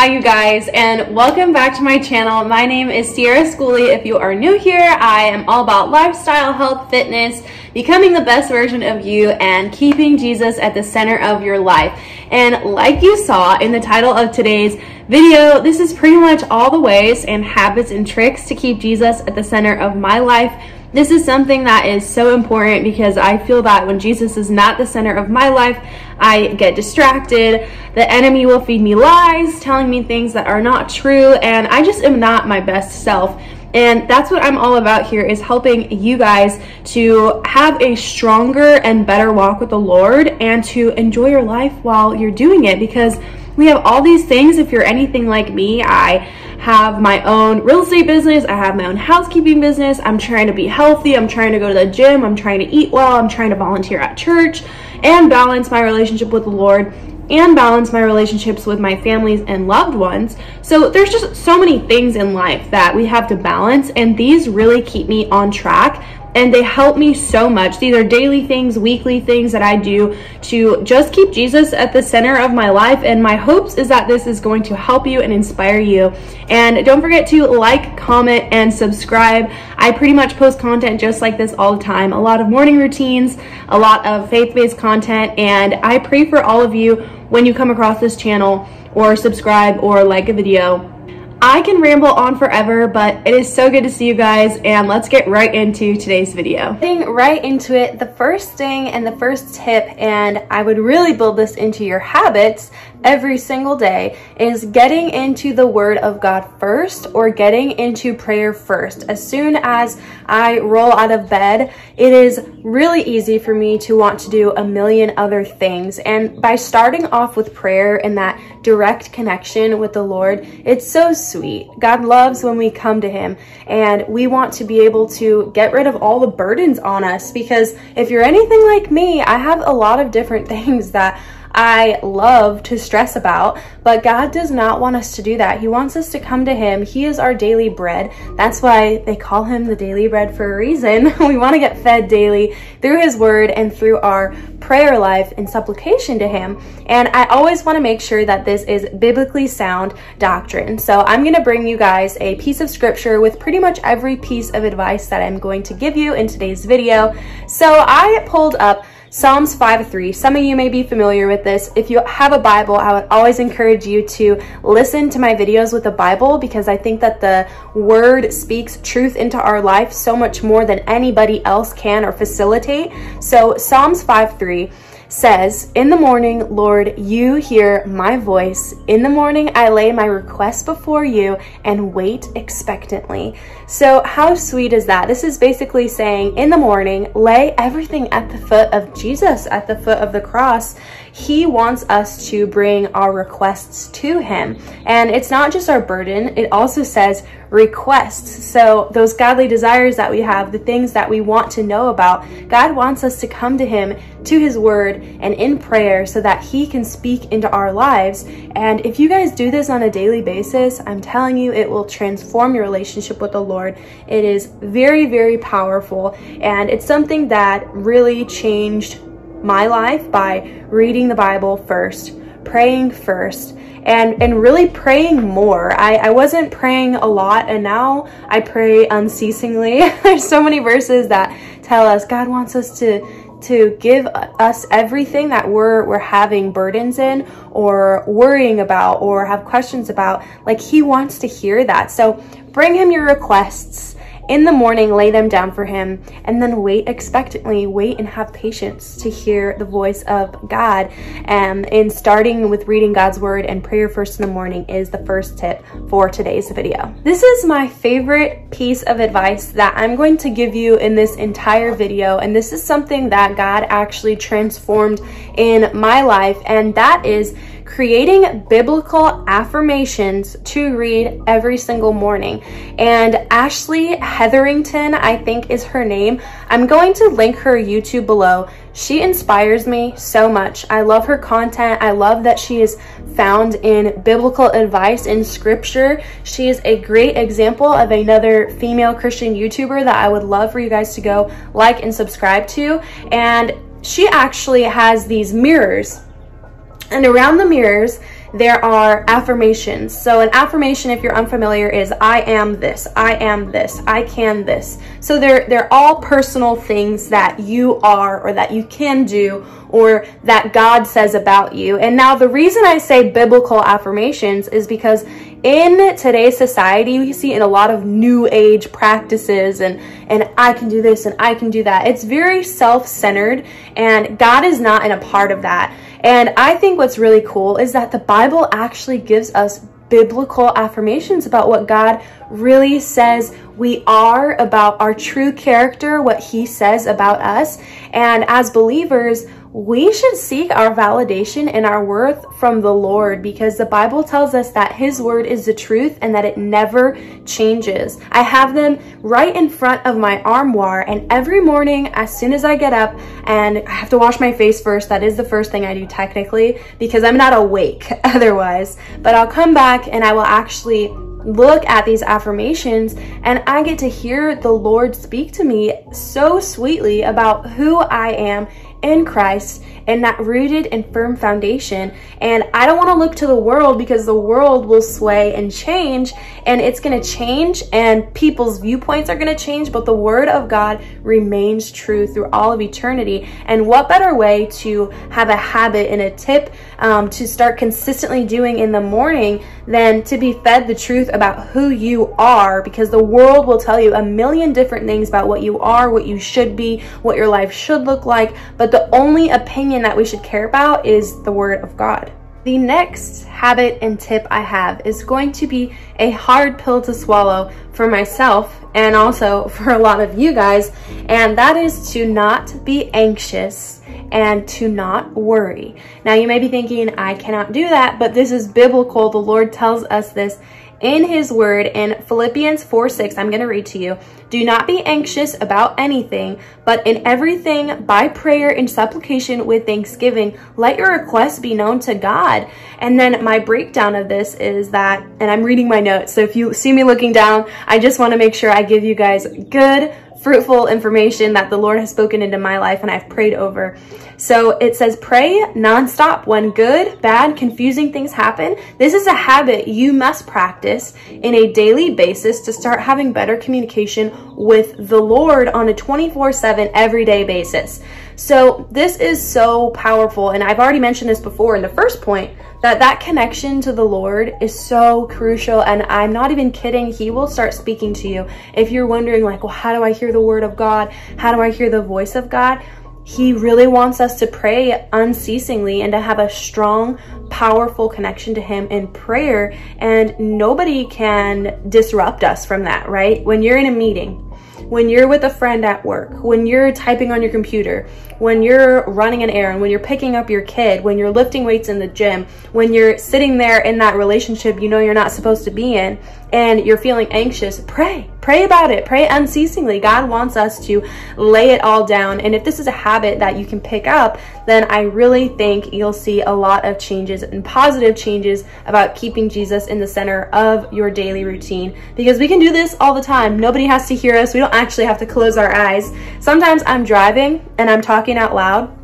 Hi you guys and welcome back to my channel. My name is Sierra Schooley. If you are new here, I am all about lifestyle, health, fitness, becoming the best version of you and keeping Jesus at the center of your life. And like you saw in the title of today's video, this is pretty much all the ways and habits and tricks to keep Jesus at the center of my life this is something that is so important because I feel that when Jesus is not the center of my life, I get distracted. The enemy will feed me lies, telling me things that are not true, and I just am not my best self. And that's what I'm all about here is helping you guys to have a stronger and better walk with the Lord and to enjoy your life while you're doing it because we have all these things. If you're anything like me, I have my own real estate business. I have my own housekeeping business. I'm trying to be healthy. I'm trying to go to the gym. I'm trying to eat well. I'm trying to volunteer at church and balance my relationship with the Lord and balance my relationships with my families and loved ones. So there's just so many things in life that we have to balance and these really keep me on track and they help me so much. These are daily things, weekly things that I do to just keep Jesus at the center of my life. And my hopes is that this is going to help you and inspire you. And don't forget to like, comment, and subscribe. I pretty much post content just like this all the time. A lot of morning routines, a lot of faith-based content, and I pray for all of you when you come across this channel or subscribe or like a video I can ramble on forever, but it is so good to see you guys and let's get right into today's video. Getting right into it, the first thing and the first tip, and I would really build this into your habits every single day, is getting into the word of God first or getting into prayer first. As soon as I roll out of bed, it is really easy for me to want to do a million other things. And by starting off with prayer and that direct connection with the Lord, it's so sweet. God loves when we come to him and we want to be able to get rid of all the burdens on us because if you're anything like me, I have a lot of different things that I love to stress about, but God does not want us to do that. He wants us to come to Him. He is our daily bread. That's why they call Him the daily bread for a reason. we want to get fed daily through His Word and through our prayer life and supplication to Him. And I always want to make sure that this is biblically sound doctrine. So I'm going to bring you guys a piece of scripture with pretty much every piece of advice that I'm going to give you in today's video. So I pulled up Psalms 5:3. Some of you may be familiar with this. If you have a Bible, I would always encourage you to listen to my videos with the Bible because I think that the word speaks truth into our life so much more than anybody else can or facilitate. So Psalms 5:3 says, In the morning, Lord, you hear my voice. In the morning, I lay my request before you and wait expectantly. So, how sweet is that? This is basically saying, In the morning, lay everything at the foot of Jesus, at the foot of the cross. He wants us to bring our requests to Him. And it's not just our burden, it also says requests. So, those godly desires that we have, the things that we want to know about, God wants us to come to Him to His Word and in prayer so that He can speak into our lives. And if you guys do this on a daily basis, I'm telling you, it will transform your relationship with the Lord. It is very, very powerful. And it's something that really changed my life by reading the Bible first, praying first, and and really praying more. I, I wasn't praying a lot and now I pray unceasingly. There's so many verses that tell us God wants us to to give us everything that we're we're having burdens in or worrying about or have questions about like he wants to hear that so bring him your requests in the morning, lay them down for him, and then wait expectantly, wait and have patience to hear the voice of God. Um, and starting with reading God's word and prayer first in the morning is the first tip for today's video. This is my favorite piece of advice that I'm going to give you in this entire video. And this is something that God actually transformed in my life. And that is creating biblical affirmations to read every single morning. And Ashley Hetherington, I think is her name. I'm going to link her YouTube below. She inspires me so much. I love her content. I love that she is found in biblical advice in scripture. She is a great example of another female Christian YouTuber that I would love for you guys to go like and subscribe to. And she actually has these mirrors and around the mirrors, there are affirmations. So an affirmation, if you're unfamiliar, is I am this, I am this, I can this. So they're, they're all personal things that you are or that you can do or that God says about you. And now the reason I say biblical affirmations is because in today's society, we see in a lot of new age practices and, and I can do this and I can do that. It's very self-centered and God is not in a part of that. And I think what's really cool is that the Bible actually gives us biblical affirmations about what God really says we are, about our true character, what he says about us. And as believers, we should seek our validation and our worth from the Lord because the Bible tells us that His word is the truth and that it never changes. I have them right in front of my armoire, and every morning, as soon as I get up, and I have to wash my face first, that is the first thing I do technically because I'm not awake otherwise, but I'll come back and I will actually look at these affirmations and I get to hear the Lord speak to me so sweetly about who I am in Christ and that rooted and firm foundation. And I don't want to look to the world because the world will sway and change and it's going to change and people's viewpoints are going to change, but the word of God remains true through all of eternity. And what better way to have a habit and a tip um, to start consistently doing in the morning than to be fed the truth about who you are because the world will tell you a million different things about what you are, what you should be, what your life should look like, but the only opinion that we should care about is the word of God. The next habit and tip I have is going to be a hard pill to swallow for myself and also for a lot of you guys, and that is to not be anxious and to not worry. Now you may be thinking, I cannot do that, but this is biblical. The Lord tells us this in his word in Philippians 4 6. I'm going to read to you. Do not be anxious about anything, but in everything, by prayer and supplication with thanksgiving, let your requests be known to God. And then my breakdown of this is that, and I'm reading my notes, so if you see me looking down, I just want to make sure I give you guys good fruitful information that the Lord has spoken into my life and I've prayed over. So it says pray nonstop when good, bad, confusing things happen. This is a habit you must practice in a daily basis to start having better communication with the Lord on a 24 7 everyday basis. So this is so powerful. And I've already mentioned this before in the first point that that connection to the Lord is so crucial. And I'm not even kidding. He will start speaking to you. If you're wondering like, well, how do I hear the word of God? How do I hear the voice of God? He really wants us to pray unceasingly and to have a strong, powerful connection to Him in prayer. And nobody can disrupt us from that, right? When you're in a meeting, when you're with a friend at work, when you're typing on your computer, when you're running an errand, when you're picking up your kid, when you're lifting weights in the gym, when you're sitting there in that relationship you know you're not supposed to be in, and you're feeling anxious, pray. Pray about it. Pray unceasingly. God wants us to lay it all down. And if this is a habit that you can pick up, then I really think you'll see a lot of changes and positive changes about keeping Jesus in the center of your daily routine. Because we can do this all the time. Nobody has to hear us. We don't actually have to close our eyes. Sometimes I'm driving and I'm talking out loud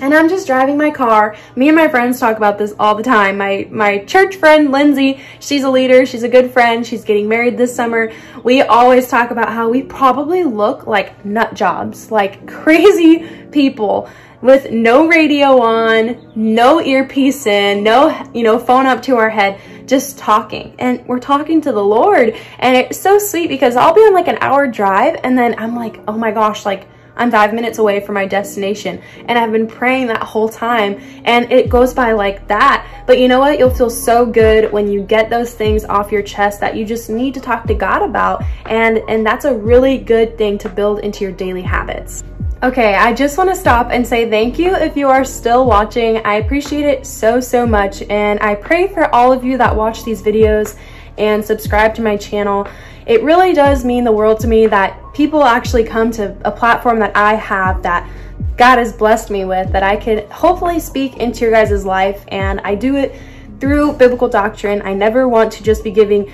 and I'm just driving my car. Me and my friends talk about this all the time. My my church friend Lindsay, she's a leader, she's a good friend, she's getting married this summer. We always talk about how we probably look like nut jobs, like crazy people with no radio on, no earpiece in, no, you know, phone up to our head, just talking. And we're talking to the Lord. And it's so sweet because I'll be on like an hour drive and then I'm like, oh my gosh, like I'm five minutes away from my destination. And I've been praying that whole time and it goes by like that. But you know what? You'll feel so good when you get those things off your chest that you just need to talk to God about. And, and that's a really good thing to build into your daily habits. Okay, I just want to stop and say thank you if you are still watching. I appreciate it so, so much. And I pray for all of you that watch these videos and subscribe to my channel. It really does mean the world to me that people actually come to a platform that I have that God has blessed me with that I could hopefully speak into your guys' life and I do it through biblical doctrine. I never want to just be giving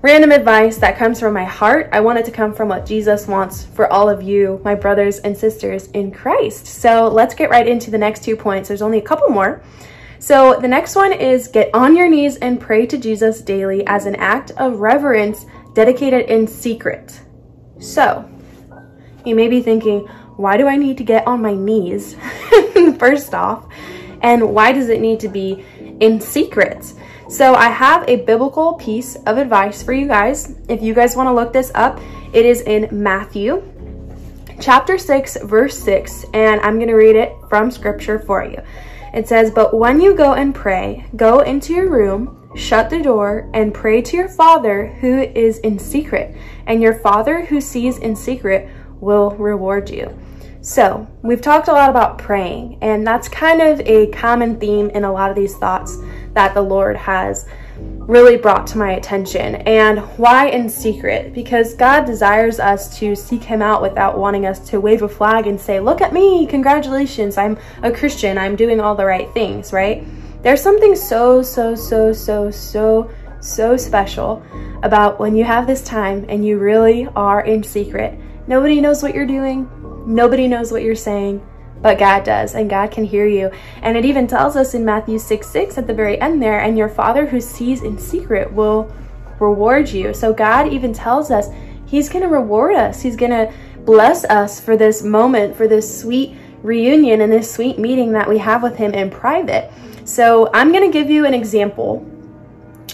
random advice that comes from my heart. I want it to come from what Jesus wants for all of you, my brothers and sisters in Christ. So let's get right into the next two points. There's only a couple more. So the next one is get on your knees and pray to Jesus daily as an act of reverence dedicated in secret. So you may be thinking, why do I need to get on my knees? First off, and why does it need to be in secret? So I have a biblical piece of advice for you guys. If you guys want to look this up, it is in Matthew chapter 6, verse 6, and I'm going to read it from scripture for you. It says, But when you go and pray, go into your room, shut the door, and pray to your Father who is in secret, and your Father who sees in secret will reward you. So, we've talked a lot about praying, and that's kind of a common theme in a lot of these thoughts that the Lord has really brought to my attention. And why in secret? Because God desires us to seek Him out without wanting us to wave a flag and say, Look at me, congratulations, I'm a Christian, I'm doing all the right things, right? There's something so, so, so, so, so, so special about when you have this time and you really are in secret. Nobody knows what you're doing, nobody knows what you're saying but God does, and God can hear you. And it even tells us in Matthew 6 6 at the very end there, and your Father who sees in secret will reward you. So God even tells us He's going to reward us, He's going to bless us for this moment, for this sweet reunion and this sweet meeting that we have with Him in private. So I'm going to give you an example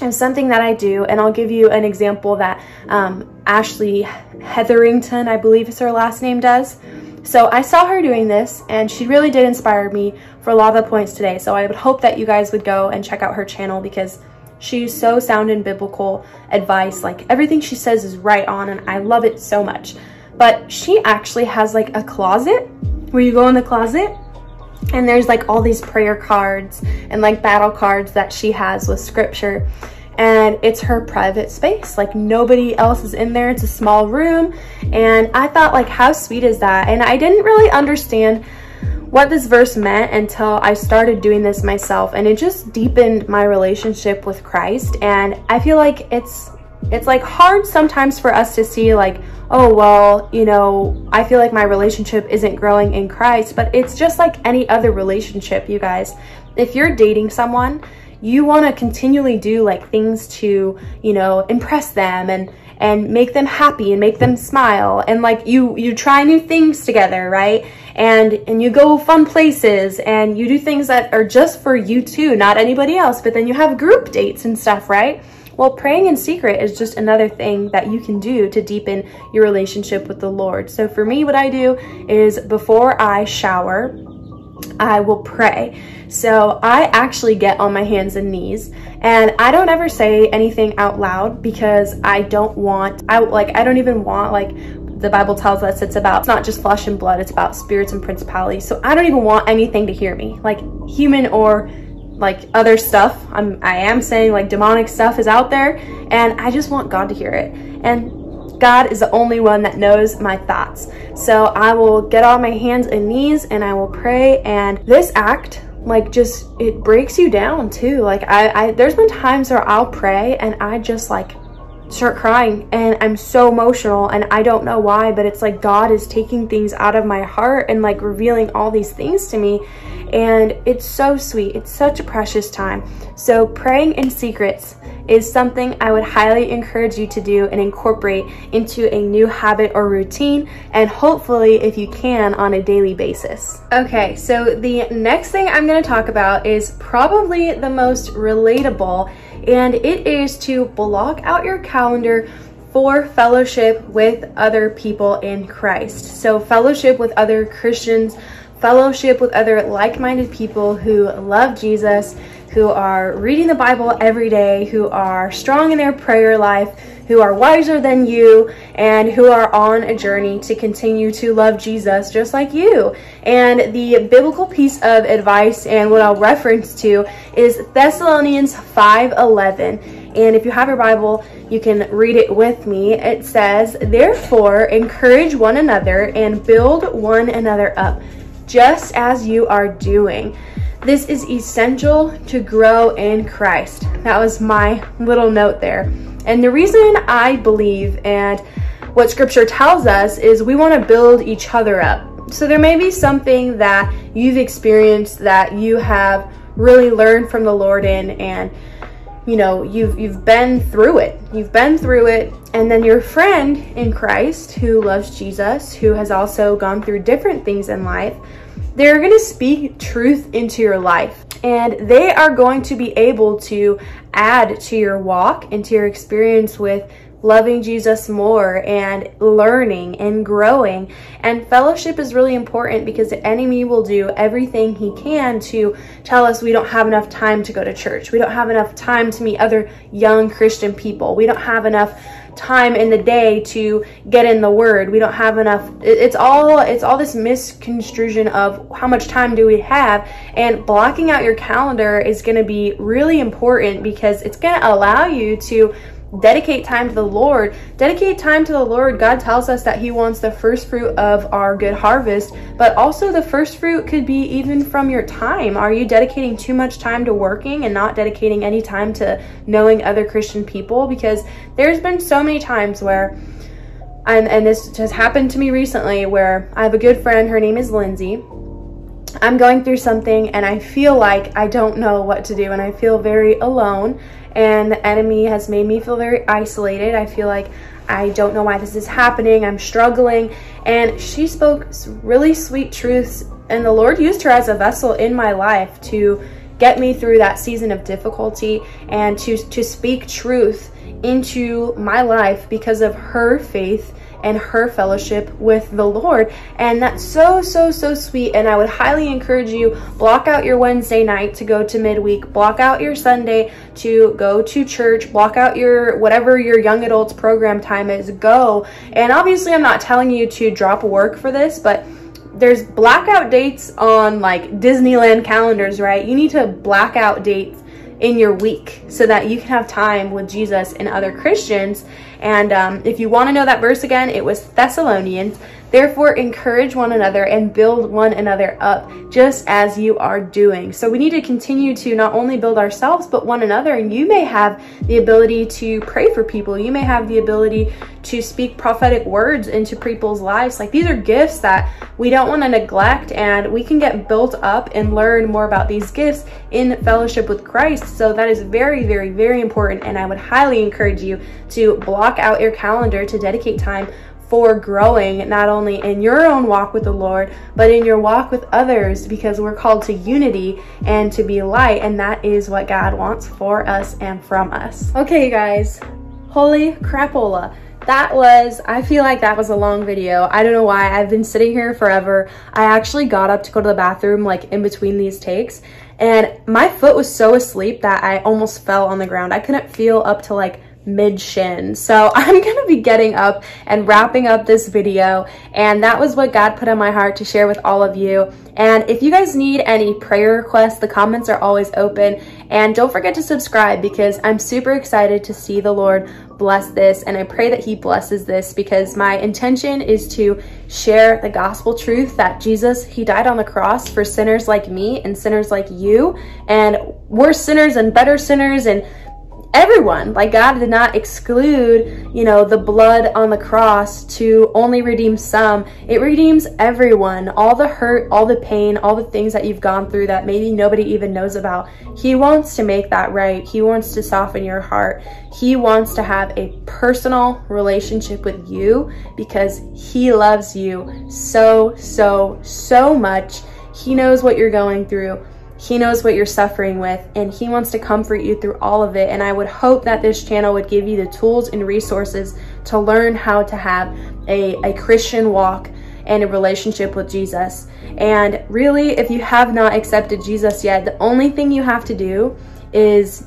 of something that I do, and I'll give you an example that um, Ashley Hetherington, I believe is her last name, does. So I saw her doing this and she really did inspire me for a lot of the points today. So I would hope that you guys would go and check out her channel because she's so sound in biblical advice. Like everything she says is right on and I love it so much. But she actually has like a closet where you go in the closet and there's like all these prayer cards and like battle cards that she has with scripture and it's her private space. Like nobody else is in there. It's a small room. And I thought like, how sweet is that? And I didn't really understand what this verse meant until I started doing this myself and it just deepened my relationship with Christ and I feel like it's it's like hard sometimes for us to see like oh well you know I feel like my relationship isn't growing in Christ but it's just like any other relationship you guys if you're dating someone you want to continually do like things to, you know, impress them and and make them happy and make them smile and like you you try new things together, right? And and you go fun places and you do things that are just for you too, not anybody else, but then you have group dates and stuff, right? Well, praying in secret is just another thing that you can do to deepen your relationship with the Lord. So for me, what I do is before I shower, I will pray. So I actually get on my hands and knees and I don't ever say anything out loud because I don't want, I like, I don't even want like, the Bible tells us it's about, it's not just flesh and blood, it's about spirits and principalities. So I don't even want anything to hear me, like human or like other stuff. I'm, I am saying like demonic stuff is out there and I just want God to hear it. And God is the only one that knows my thoughts. So I will get on my hands and knees and I will pray. And this act, like just, it breaks you down too. Like I, I there's been times where I'll pray and I just like start crying and I'm so emotional and I don't know why, but it's like God is taking things out of my heart and like revealing all these things to me. And it's so sweet. It's such a precious time. So praying in secrets is something I would highly encourage you to do and incorporate into a new habit or routine and hopefully if you can on a daily basis. Okay, so the next thing I'm gonna talk about is probably the most relatable and it is to block out your calendar for fellowship with other people in Christ. So fellowship with other Christians, fellowship with other like-minded people who love Jesus, who are reading the Bible every day, who are strong in their prayer life, who are wiser than you, and who are on a journey to continue to love Jesus just like you. And the biblical piece of advice and what I'll reference to is Thessalonians 5:11. And if you have your Bible, you can read it with me. It says, "Therefore, encourage one another and build one another up, just as you are doing." This is essential to grow in Christ. That was my little note there. And the reason I believe and what scripture tells us is we want to build each other up. So there may be something that you've experienced that you have really learned from the Lord in and you know you've you've been through it you've been through it and then your friend in Christ who loves Jesus who has also gone through different things in life they're going to speak truth into your life and they are going to be able to add to your walk and to your experience with loving Jesus more and learning and growing. And fellowship is really important because the enemy will do everything he can to tell us we don't have enough time to go to church. We don't have enough time to meet other young Christian people. We don't have enough time in the day to get in the word. We don't have enough it's all it's all this misconstruction of how much time do we have and blocking out your calendar is going to be really important because it's going to allow you to dedicate time to the Lord. Dedicate time to the Lord. God tells us that He wants the first fruit of our good harvest, but also the first fruit could be even from your time. Are you dedicating too much time to working and not dedicating any time to knowing other Christian people? Because there's been so many times where and, and this has happened to me recently where I have a good friend, her name is Lindsay. I'm going through something and I feel like I don't know what to do and I feel very alone and the enemy has made me feel very isolated. I feel like I don't know why this is happening. I'm struggling. And she spoke really sweet truths, and the Lord used her as a vessel in my life to get me through that season of difficulty and to, to speak truth into my life because of her faith and her fellowship with the Lord. And that's so, so, so sweet. And I would highly encourage you, block out your Wednesday night to go to midweek, block out your Sunday to go to church, block out your whatever your young adults program time is, go. And obviously I'm not telling you to drop work for this, but there's blackout dates on like Disneyland calendars, right? You need to black out dates in your week so that you can have time with Jesus and other Christians. And um, if you want to know that verse again, it was Thessalonians Therefore, encourage one another and build one another up, just as you are doing. So we need to continue to not only build ourselves, but one another. And you may have the ability to pray for people. You may have the ability to speak prophetic words into people's lives. Like these are gifts that we don't want to neglect and we can get built up and learn more about these gifts in fellowship with Christ. So that is very, very, very important. And I would highly encourage you to block out your calendar to dedicate time for growing not only in your own walk with the Lord, but in your walk with others because we're called to unity and to be light, and that is what God wants for us and from us. Okay, you guys, holy crapola. That was, I feel like that was a long video. I don't know why. I've been sitting here forever. I actually got up to go to the bathroom like in between these takes and my foot was so asleep that I almost fell on the ground. I couldn't feel up to like mid shin. So I'm going to be getting up and wrapping up this video. And that was what God put on my heart to share with all of you. And if you guys need any prayer requests, the comments are always open. And don't forget to subscribe because I'm super excited to see the Lord bless this. And I pray that he blesses this because my intention is to share the gospel truth that Jesus, he died on the cross for sinners like me and sinners like you. And we're sinners and better sinners and everyone. Like God did not exclude, you know, the blood on the cross to only redeem some. It redeems everyone. All the hurt, all the pain, all the things that you've gone through that maybe nobody even knows about. He wants to make that right. He wants to soften your heart. He wants to have a personal relationship with you because he loves you so, so, so much. He knows what you're going through. He knows what you're suffering with and he wants to comfort you through all of it. And I would hope that this channel would give you the tools and resources to learn how to have a, a Christian walk and a relationship with Jesus. And really, if you have not accepted Jesus yet, the only thing you have to do is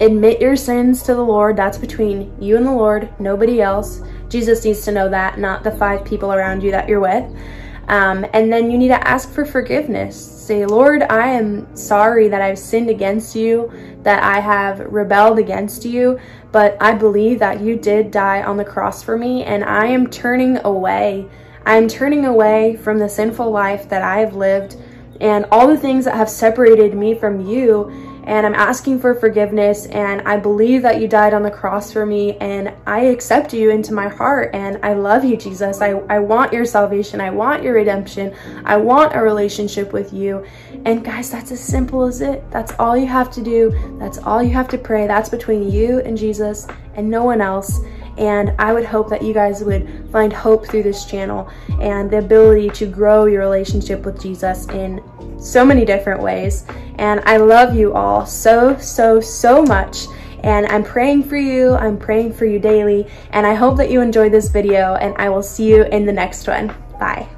admit your sins to the Lord. That's between you and the Lord, nobody else. Jesus needs to know that, not the five people around you that you're with. Um, and then you need to ask for forgiveness. Say, Lord, I am sorry that I've sinned against you, that I have rebelled against you, but I believe that you did die on the cross for me, and I am turning away. I'm turning away from the sinful life that I have lived and all the things that have separated me from you and I'm asking for forgiveness and I believe that you died on the cross for me and I accept you into my heart and I love you, Jesus. I, I want your salvation. I want your redemption. I want a relationship with you. And guys, that's as simple as it. That's all you have to do. That's all you have to pray. That's between you and Jesus and no one else. And I would hope that you guys would find hope through this channel and the ability to grow your relationship with Jesus in so many different ways. And I love you all so, so, so much. And I'm praying for you. I'm praying for you daily. And I hope that you enjoyed this video and I will see you in the next one. Bye.